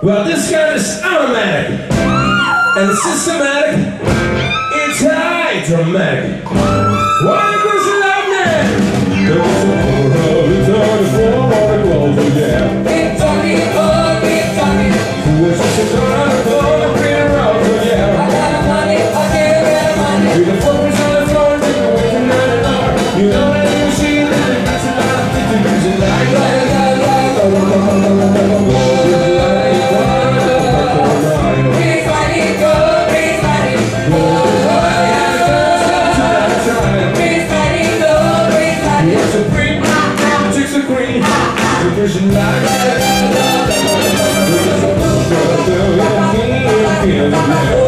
Well, this gun is automatic and systematic. It's high dramatic. One vision like that.